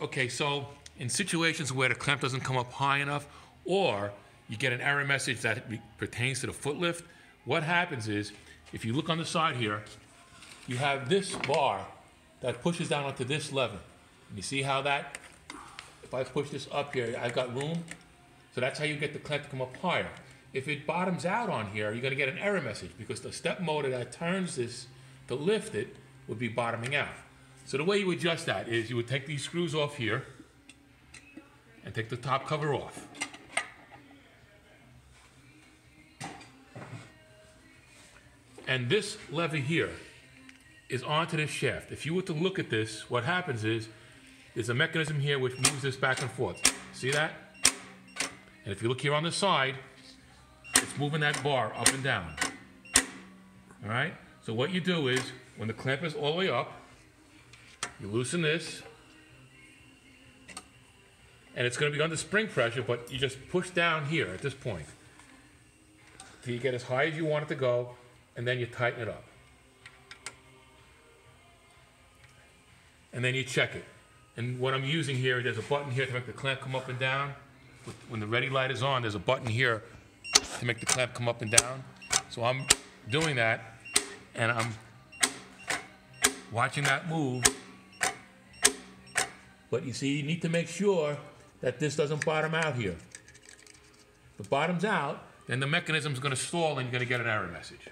Okay, so in situations where the clamp doesn't come up high enough, or you get an error message that pertains to the foot lift, what happens is, if you look on the side here, you have this bar that pushes down onto this lever. And you see how that, if I push this up here, I've got room, so that's how you get the clamp to come up higher. If it bottoms out on here, you're gonna get an error message, because the step motor that turns this to lift it would be bottoming out. So the way you adjust that is you would take these screws off here and take the top cover off. And this lever here is onto this shaft. If you were to look at this, what happens is, there's a mechanism here which moves this back and forth. See that? And if you look here on the side, it's moving that bar up and down. All right? So what you do is, when the clamp is all the way up, you loosen this, and it's going to be under spring pressure, but you just push down here at this point till you get as high as you want it to go, and then you tighten it up. And then you check it. And what I'm using here, there's a button here to make the clamp come up and down. When the ready light is on, there's a button here to make the clamp come up and down. So I'm doing that, and I'm watching that move. But you see, you need to make sure that this doesn't bottom out here. If it bottoms out, then the mechanism's gonna stall and you're gonna get an error message.